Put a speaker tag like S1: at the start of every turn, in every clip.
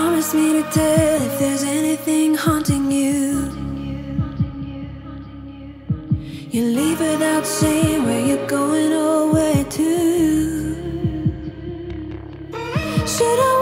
S1: Promise me to tell if there's anything haunting you. You leave without saying where you're going or where to. Should I?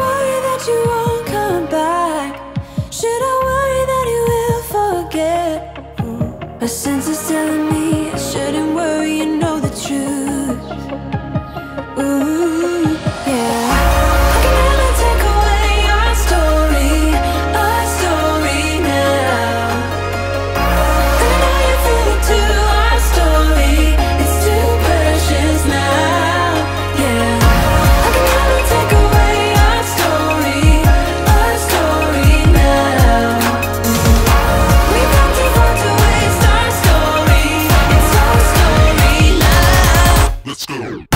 S1: Let's go.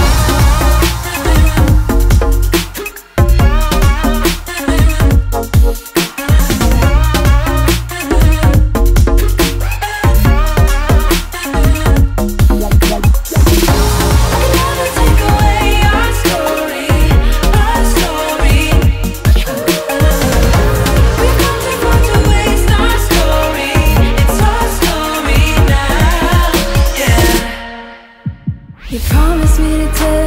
S1: You promised me to tell